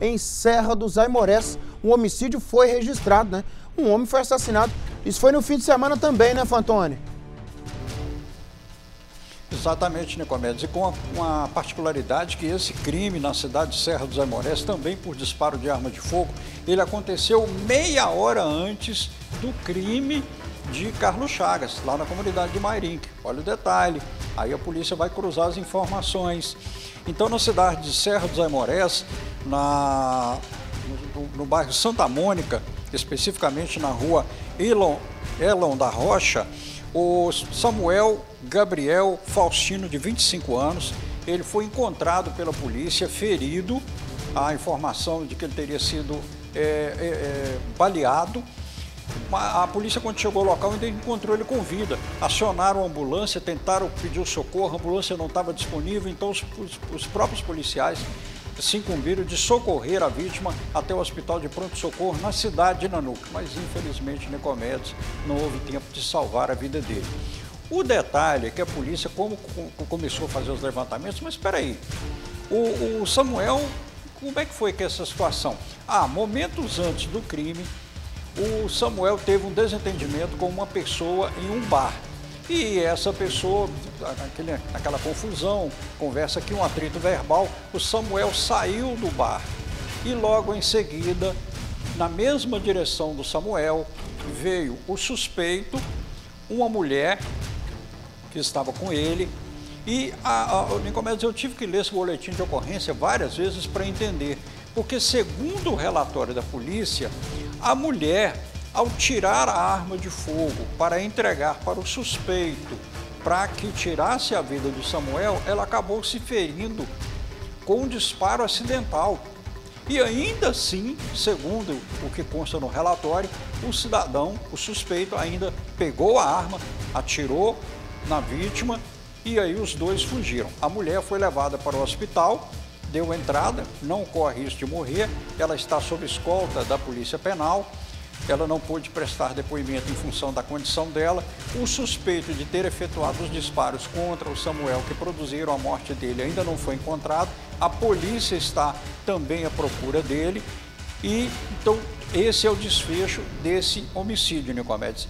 em Serra dos Aimorés. Um homicídio foi registrado, né? Um homem foi assassinado. Isso foi no fim de semana também, né, Fantoni? Exatamente, Nicomedes. E com uma particularidade que esse crime na cidade de Serra dos Aimorés, também por disparo de arma de fogo, ele aconteceu meia hora antes do crime de Carlos Chagas, lá na comunidade de Mairink. Olha o detalhe. Aí a polícia vai cruzar as informações. Então, na cidade de Serra dos Aimorés, na, no, no bairro Santa Mônica, especificamente na rua Elon, Elon da Rocha, o Samuel Gabriel Faustino, de 25 anos, ele foi encontrado pela polícia ferido. A informação de que ele teria sido é, é, é, baleado. A polícia, quando chegou ao local, ainda encontrou ele com vida. Acionaram a ambulância, tentaram pedir o socorro, a ambulância não estava disponível, então os, os, os próprios policiais se incumbiram de socorrer a vítima até o hospital de pronto-socorro na cidade de Nanuque. Mas, infelizmente, Nicomedes não houve tempo de salvar a vida dele. O detalhe é que a polícia, como começou a fazer os levantamentos, mas espera aí, o, o Samuel, como é que foi que essa situação? Ah, momentos antes do crime, o Samuel teve um desentendimento com uma pessoa em um bar. E essa pessoa, naquela confusão, conversa aqui, um atrito verbal, o Samuel saiu do bar. E logo em seguida, na mesma direção do Samuel, veio o suspeito, uma mulher que estava com ele. E, a, a, Nicomedes, eu tive que ler esse boletim de ocorrência várias vezes para entender. Porque, segundo o relatório da polícia, a mulher, ao tirar a arma de fogo para entregar para o suspeito, para que tirasse a vida do Samuel, ela acabou se ferindo com um disparo acidental. E ainda assim, segundo o que consta no relatório, o cidadão, o suspeito, ainda pegou a arma, atirou na vítima e aí os dois fugiram. A mulher foi levada para o hospital, deu entrada, não corre risco de morrer, ela está sob escolta da Polícia Penal, ela não pôde prestar depoimento em função da condição dela. O suspeito de ter efetuado os disparos contra o Samuel que produziram a morte dele ainda não foi encontrado. A polícia está também à procura dele. E então esse é o desfecho desse homicídio, Nicomedes.